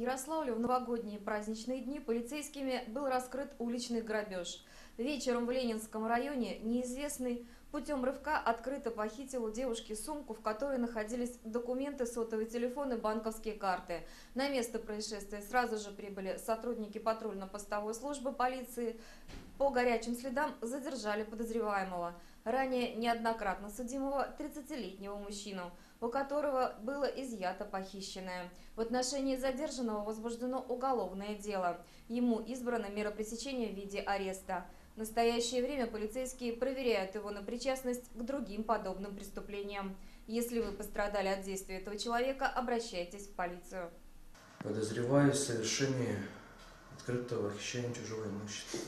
Ярославле в новогодние праздничные дни полицейскими был раскрыт уличный грабеж. Вечером в Ленинском районе неизвестный путем рывка открыто похитил у девушки сумку, в которой находились документы, сотовый телефон и банковские карты. На место происшествия сразу же прибыли сотрудники патрульно-постовой службы полиции. По горячим следам задержали подозреваемого, ранее неоднократно судимого 30-летнего мужчину, у которого было изъято похищенное. В отношении задержанного возбуждено уголовное дело. Ему избрана мера пресечения в виде ареста. В настоящее время полицейские проверяют его на причастность к другим подобным преступлениям. Если вы пострадали от действия этого человека, обращайтесь в полицию. Подозреваю в совершении открытого хищения чужого имущества.